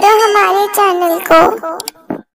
करो हमारे चैनल को।